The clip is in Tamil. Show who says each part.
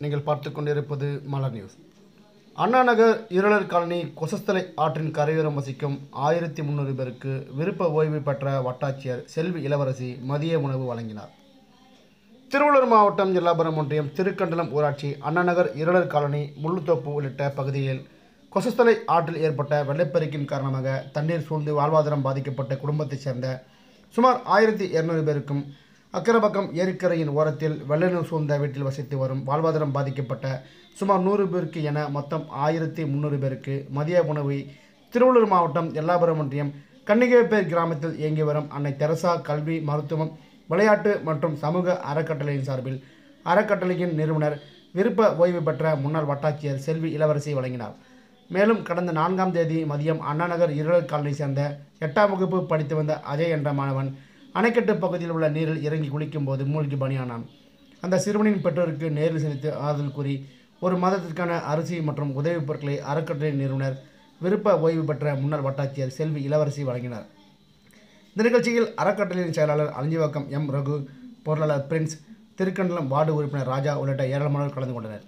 Speaker 1: நீங்கள் பார்த்து கொண்டிருப்பது மலர் நியூஸ். அண்ணா நகர் இருளர் காலனி கொசஸ்தலை ஆற்றின் கரையோரம் வசிக்கும் ஆயிரத்தி முந்நூறு பேருக்கு விருப்ப ஓய்வு பெற்ற வட்டாட்சியர் செல்வி இளவரசி மதிய உணவு வழங்கினார். திருவள்ளூர் மாவட்டம் எல்லாபுரம் ஒன்றியம் திருக்கண்டலம் ஊராட்சி அண்ணாநகர் இருளர் காலனி முள்ளுத்தோப்பு உள்ளிட்ட பகுதியில் கொசஸ்தலை ஆற்றில் ஏற்பட்ட வெள்ளப்பெருக்கின் காரணமாக தண்ணீர் சூழ்ந்து வாழ்வாதாரம் பாதிக்கப்பட்ட குடும்பத்தைச் சேர்ந்த சுமார் ஆயிரத்தி இரநூறு பேருக்கும் அக்கரபக்கம் ஏரிக்கரையின் ஓரத்தில் வெள்ளநீர் சூழ்ந்த வீட்டில் வசித்து வரும் வாழ்வாதாரம் பாதிக்கப்பட்ட சுமார் நூறு பேருக்கு என மொத்தம் ஆயிரத்தி முந்நூறு பேருக்கு மதிய உணவை திருவள்ளூர் மாவட்டம் எல்லாபுரம் ஒன்றியம் கன்னிகைப்பேர் கிராமத்தில் இயங்கி வரும் அன்னை தெரசா கல்வி மருத்துவம் விளையாட்டு மற்றும் சமூக அறக்கட்டளையின் சார்பில் அறக்கட்டளையின் நிறுவனர் விருப்ப ஓய்வு பெற்ற முன்னாள் வட்டாட்சியர் செல்வி இளவரசி வழங்கினார். மேலும் கடந்த நான்காம் தேதி மதியம் அண்ணாநகர் இருளர் காலனி சேர்ந்த எட்டாம் வகுப்பு படித்து வந்த அஜய் என்ற மாணவன் அணைக்கட்டு பகுதியில் உள்ள நீரில் இறங்கி குளிக்கும்போது மூழ்கி பணியானான். அந்த சிறுவனின் பெற்றோருக்கு நேரில் செலுத்தி ஆறுதல் கூறி ஒரு மாதத்திற்கான அரிசி மற்றும் உதவிப் பொருட்களை அறக்கட்டளை நிறுவனர் விருப்ப ஓய்வு பெற்ற முன்னாள் வட்டாட்சியர் செல்வி இளவரசி வழங்கினார். இந்த நிகழ்ச்சியில் அறக்கட்டளையின் செயலாளர் அலஞ்சிவாக்கம் எம் ரகு பொருளாளர் பிரின்ஸ் திருக்கண்டலம் வார்டு உறுப்பினர் ராஜா உள்ளிட்ட ஏராளமானோர் கலந்து கொண்டனர்.